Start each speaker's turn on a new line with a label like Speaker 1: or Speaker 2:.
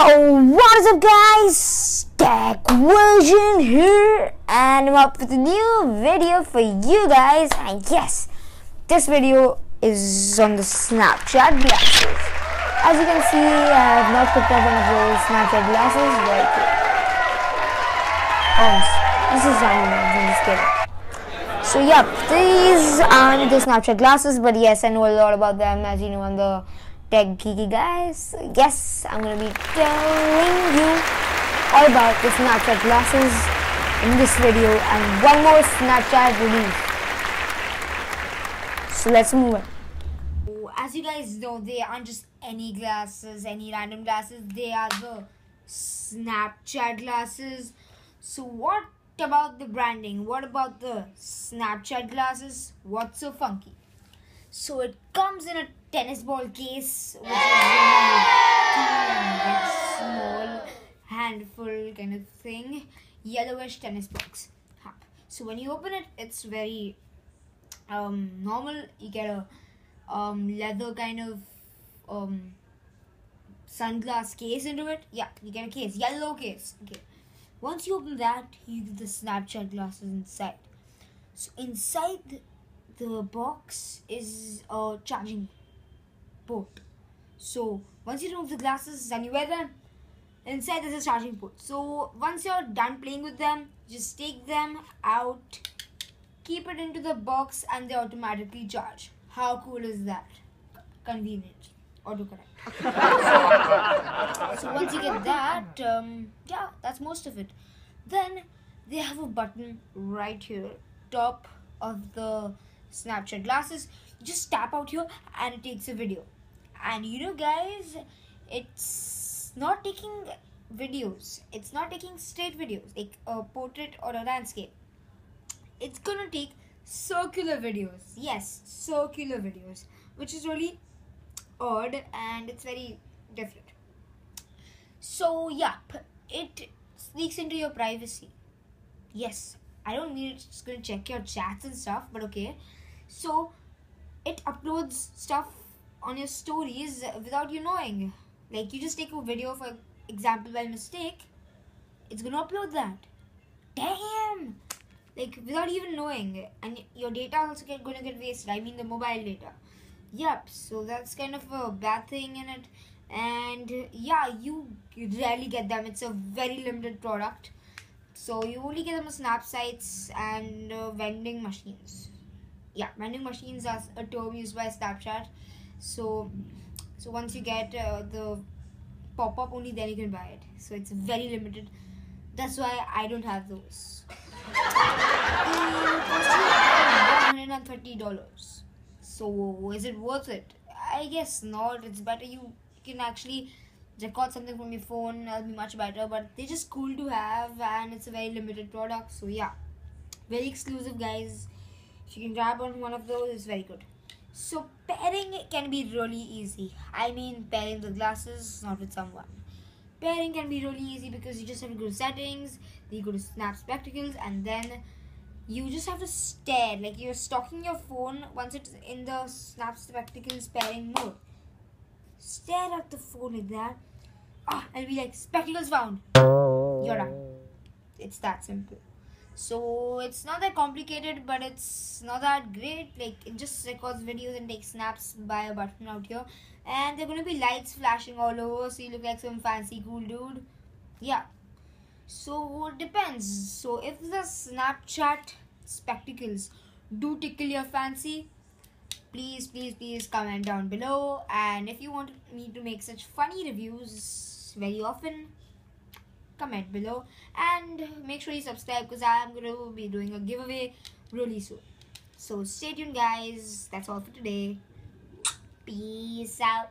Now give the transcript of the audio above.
Speaker 1: Oh, what is up, guys? Tech Vision here, and I'm up with a new video for you guys. And yes, this video is on the Snapchat glasses. As you can see, I have not picked up one of those Snapchat glasses right here. Oh, this is I'm just kidding. So, yep, these aren't the Snapchat glasses, but yes, I know a lot about them. As you know, I'm the tech geeky guys. Yes, I'm gonna be telling you all about the Snapchat glasses in this video and one more Snapchat release. So let's move on. As you guys know, they aren't just any glasses, any random glasses. They are the Snapchat glasses. So what about the branding? What about the Snapchat glasses? What's so funky? So it comes in a tennis ball case, which is really small handful kind of thing, yellowish tennis box. So when you open it, it's very um, normal. You get a um, leather kind of um, sunglass case into it. Yeah, you get a case, yellow case. Okay. Once you open that, you get the Snapchat glasses inside. So inside the box is a charging port. So once you remove the glasses and you wear them, inside there's a charging port. So once you're done playing with them, just take them out, keep it into the box and they automatically charge. How cool is that? Convenient. Autocorrect. so, so once you get that, um, yeah, that's most of it. Then they have a button right here, top of the Snapchat glasses. just tap out here and it takes a video. And you know, guys, it's not taking videos. It's not taking straight videos like a portrait or a landscape. It's gonna take circular videos. Yes, circular videos, which is really odd and it's very different. So, yeah, it sneaks into your privacy. Yes, I don't mean it's gonna check your chats and stuff, but okay. So it uploads stuff on your stories without you knowing. Like you just take a video for example by mistake, it's gonna upload that. Damn! Like without even knowing, and your data also get gonna get wasted. I mean the mobile data. Yep. So that's kind of a bad thing in it. And yeah, you rarely get them. It's a very limited product. So you only get them on snap sites and uh, vending machines. Yeah vending machines are a term used by snapchat. So so once you get uh, the pop-up only then you can buy it. So it's very limited. That's why i don't have those. $130 so is it worth it? I guess not. It's better you can actually record something from your phone that'll be much better but they're just cool to have and it's a very limited product so yeah very exclusive guys if you can grab on one of those, it's very good. So pairing it can be really easy. I mean pairing the glasses, not with someone. Pairing can be really easy because you just have to go to settings, you go to snap spectacles, and then you just have to stare like you're stalking your phone once it's in the snap spectacles pairing mode. Stare at the phone like that. Ah, and be like spectacles found. You're. It's that simple. So it's not that complicated but it's not that great. Like it just records videos and takes snaps by a button out here. And there are gonna be lights flashing all over so you look like some fancy cool dude. Yeah. So it depends. So if the snapchat spectacles do tickle your fancy please please please comment down below. And if you want me to make such funny reviews very often comment below and make sure you subscribe because I am going to be doing a giveaway really soon. So stay tuned guys. That's all for today. Peace out.